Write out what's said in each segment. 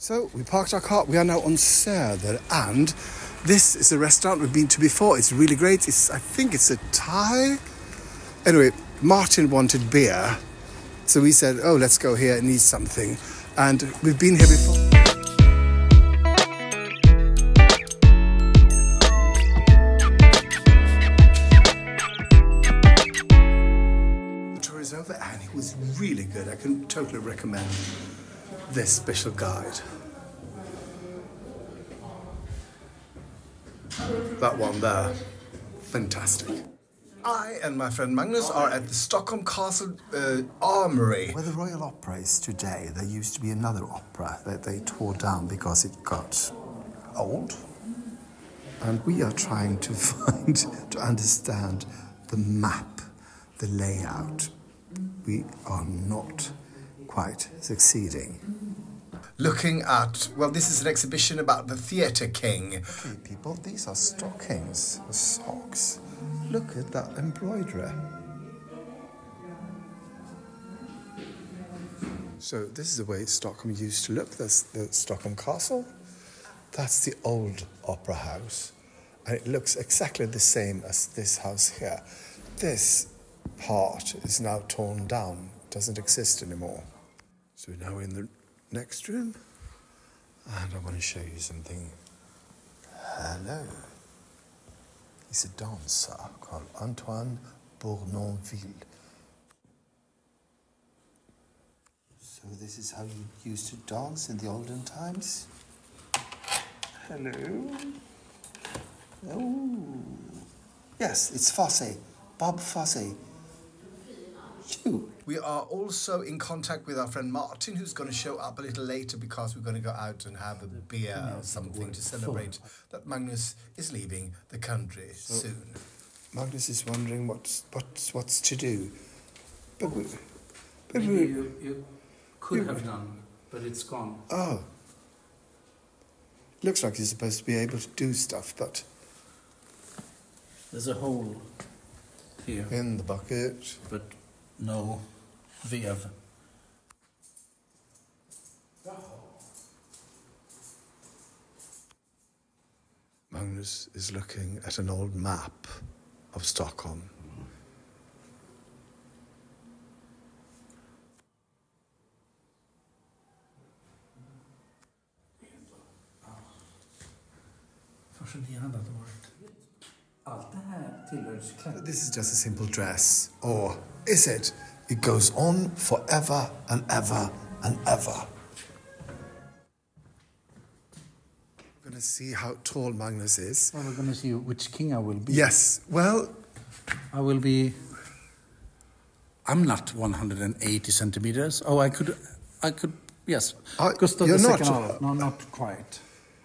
So we parked our car. We are now on Söder, and this is a restaurant we've been to before. It's really great. It's I think it's a Thai. Anyway, Martin wanted beer, so we said, "Oh, let's go here and eat something." And we've been here before. The tour is over, and it was really good. I can totally recommend this special guide. That one there, fantastic. I and my friend Magnus are at the Stockholm Castle uh, Armory. Where the Royal Opera is today, there used to be another opera that they tore down because it got old. And we are trying to find, to understand the map, the layout. We are not quite succeeding. Looking at, well, this is an exhibition about the Theatre King. Okay, people, these are stockings, socks. Look at that embroidery. So this is the way Stockholm used to look. That's the Stockholm Castle. That's the old opera house. And it looks exactly the same as this house here. This part is now torn down, doesn't exist anymore. So now we're in the next room. And I want to show you something. Hello. He's a dancer called Antoine Bournonville. So this is how you used to dance in the olden times? Hello. Oh. Yes, it's Fosse. Bob Fosse. You. We are also in contact with our friend Martin, who's going to show up a little later because we're going to go out and have a beer or something to celebrate that Magnus is leaving the country soon. Magnus is wondering what's what's what's to do. But we, but Maybe we, you, you could have done, but it's gone. oh, looks like you're supposed to be able to do stuff, but There's a hole here, in the bucket. but no vev. Magnus is looking at an old map of Stockholm. Fascinerande att det varit. Allt det här tillhör. This is just a simple dress. Or is it? It goes on forever and ever and ever. We're going to see how tall Magnus is. Well, we're going to see which king I will be. Yes, well, I will be. I'm not 180 centimeters. Oh, I could, I could, yes. Uh, Gustav you're not. No, not quite.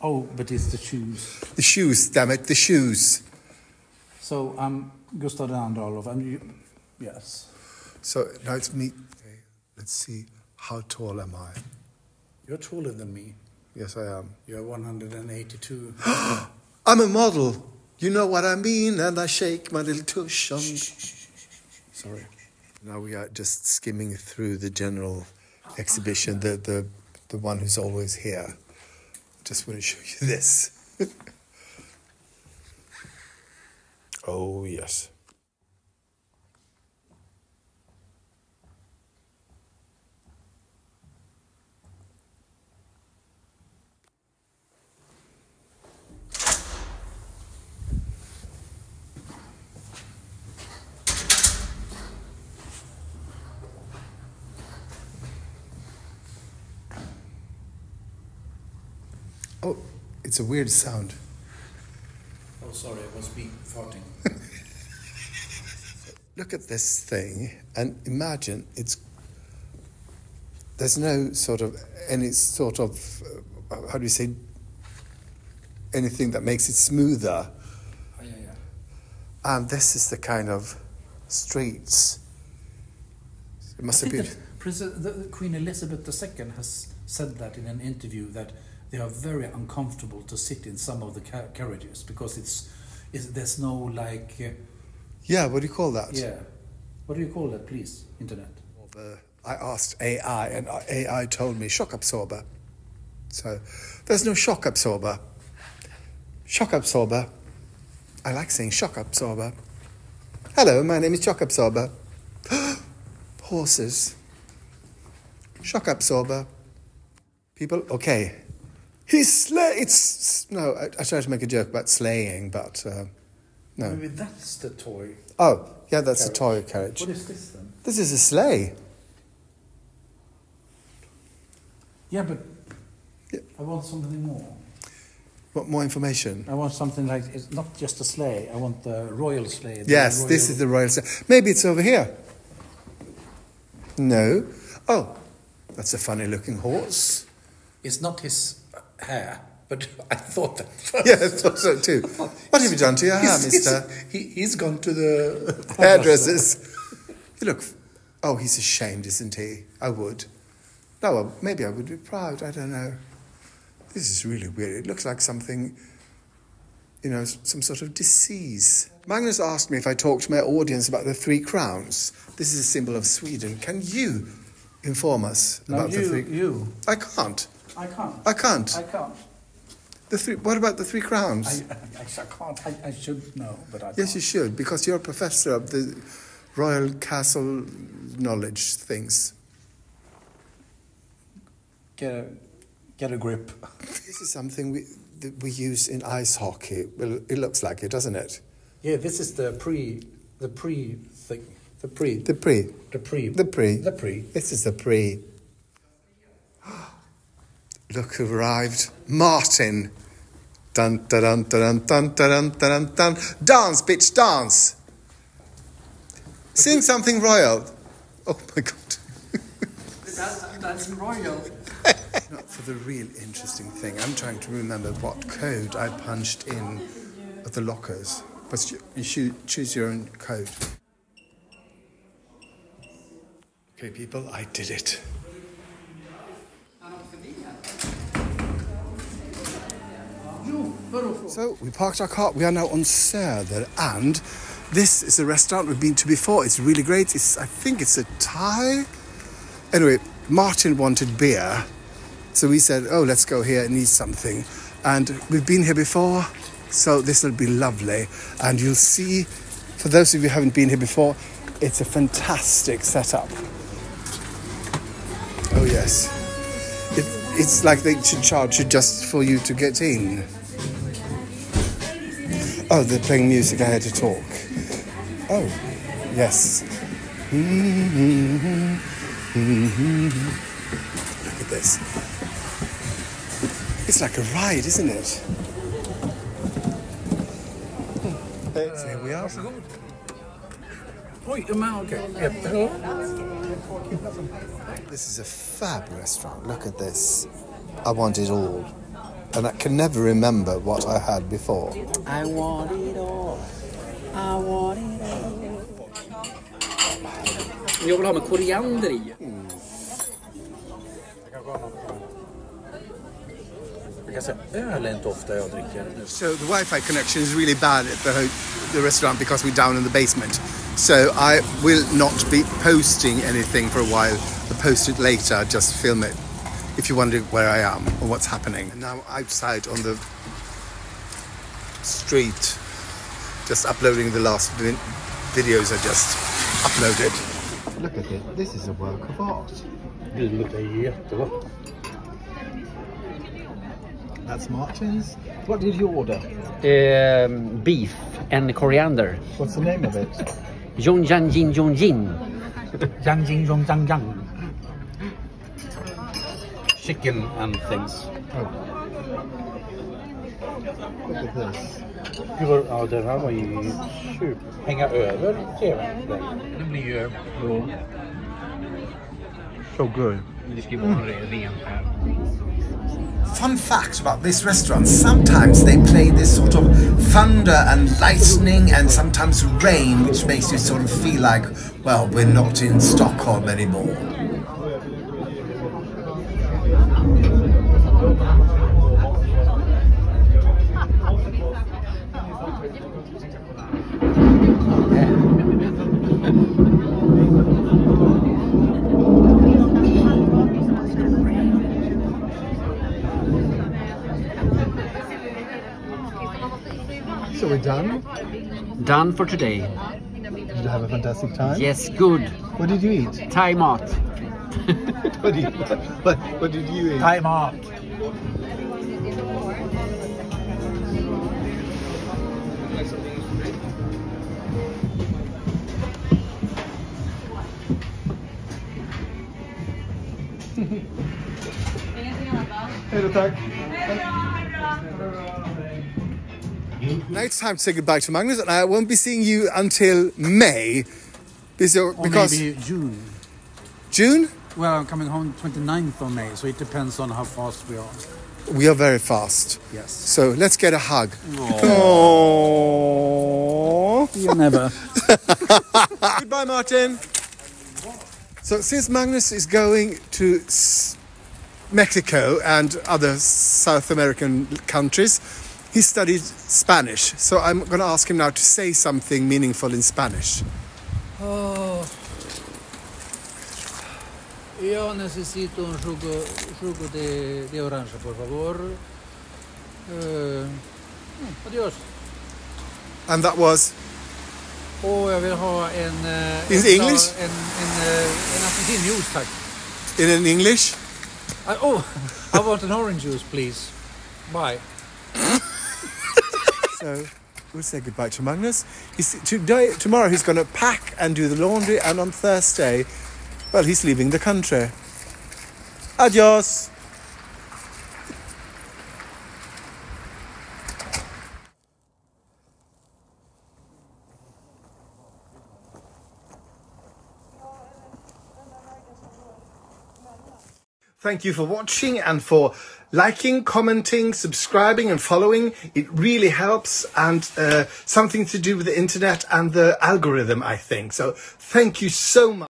Oh, but it's the shoes. the shoes, damn it, the shoes. So I'm Gustav II Adolf. I'm, you, yes. So now it's me. Okay, let's see. How tall am I? You're taller than me. Yes, I am. You're 182. I'm a model. You know what I mean? And I shake my little tush on. Sorry. Now we are just skimming through the general exhibition, the, the, the one who's always here. Just want to show you this. oh, yes. Oh, it's a weird sound. oh, sorry, I was be farting. Look at this thing and imagine it's. There's no sort of any sort of uh, how do you say anything that makes it smoother, Oh, yeah, yeah. and this is the kind of streets. It must I have think been. that the, the Queen Elizabeth II has said that in an interview that they are very uncomfortable to sit in some of the ca- carriages because it's, it's there's no like uh, Yeah, what do you call that? yeah what do you call that please internet Uh, I asked AI, and AI told me shock absorber. So there's no shock absorber. Shock absorber. I like saying shock absorber. Hello, my name is Shock Absorber. Horses. Shock absorber. People, okay. He's slay. It's no. I, I tried to make a joke about slaying, but uh, no. Maybe that's the toy. Oh, yeah, that's a toy carriage. What is this then? This is a sleigh. Yeah, but Yeah. I want something more. What more information? I want something like it's not just a sleigh. I want the royal sleigh. the Yes, this is the royal sleigh. Maybe it's over here. No. Oh, that's a funny looking horse. It's not his hair, but I thought that. Yeah, I thought so too. What have you done to your hair, He's- he's- mister? He, he's gone to the Hairdressers. You look. Oh, he's ashamed, isn't he? I would. No, well, maybe I would be proud. I don't know. This is really weird. It looks like something, you know, some sort of disease. Magnus asked me if I talked to my audience about the three crowns. This is a symbol of Sweden. Can you inform us No, about the you, three? you. I can't. I can't. I can't. I can't. The three. What about the three crowns? I, I, I can't. I, I should know, but I Yes, can't. you should, because you're a professor of the royal castle knowledge things. Get a, get a grip. This is something we, that we use in ice hockey. Well, it looks like it, doesn't it? Yeah, this is the pre, the pre thing. The pre, The pre. the pre, The pre. the pre. This is the pre. Look who arrived. Martin. Dun dun dun dun dun dun dun dun Dance, bitch, dance. Sing something royal. Oh my god. That's royal. Not for the real interesting thing. I'm trying to remember what code I punched in at the lockers. But you choose your own code. Okay, people, I did it. So we parked our car. We are now on Söder, and this is a restaurant we've been to before. It's really great. It's I think it's a Thai. Anyway, Martin wanted beer, so we said, "Oh, let's go here and eat something." And we've been here before, so this will be lovely. And you'll see, for those of you who haven't been here before, it's a fantastic setup. Oh yes, it, it's like they should charge you just for you to get in. Oh, they're playing music. I had to talk. Oh, yes. Look at this. It's like a ride, isn't it? So here we are. Okej. Ja, hello? This is a fab restaurant. Look at this. I want it all. And I can never remember what I had before. I want it all. I want it all. Jag vill ha med koriander i. Jag kan säga, öl är inte ofta jag dricker. So the Wi-Fi connection is really bad at the ho- the restaurant because we're down in the basement. So I will not be posting anything for a while. I'll post it later. Just film it if you wonder where I am or what's happening. And now outside on the street, just uploading the last vi- videos I just uploaded. Look at it. This is a work of art. Det luktar jättegott. That's Martin's. What did you order? Um, beef and coriander. What's the name of it? Yongjan Jin Yongjin. Yang jing jong jang jang. Chicken and things. Oh. Look at this. Gud vad, ja den här var ju super. Hänga över tvn. Det blir ju... So good. Det ska ju vara rent här. Fun fact about this restaurant sometimes they play this sort of thunder and lightning and sometimes rain, which makes you sort of feel like, well, we're not in Stockholm anymore. Done. Done for today. Did you have a fantastic time? Yes, good. What did you eat? Thai mat. What did you, what, what did you eat? Time out. Hej då, tack. Now it's time to say goodbye to Magnus, and I won't be seeing you until May. Because, Or because maybe June. June, Well, I'm coming home 29th of May, so it depends on how fast we are. we are very fast. Yes. So let's get a hug. Aww. You never. Goodbye, Martin. So since Magnus is going to Mexico and other South American countries, he studied Spanish. So I'm going to ask him now to say something meaningful in Spanish. Oh. Yo necesito un jugo, jugo de, de orange, por favor. Eh, adios. And that was Oh, jag vill ha en... eh, In en- English? En, en, en apelsinjuice, tack. in an English. I, oh, I want an orange juice, please. Bye. So we'll say goodbye to Magnus. He's, today, tomorrow he's going to pack and do the laundry, and on Thursday, well, he's leaving the country. Adios. Thank you for watching and for liking, commenting, subscribing, and following. It really helps and uh, something to do with the internet and the algorithm, I think. So thank you so much.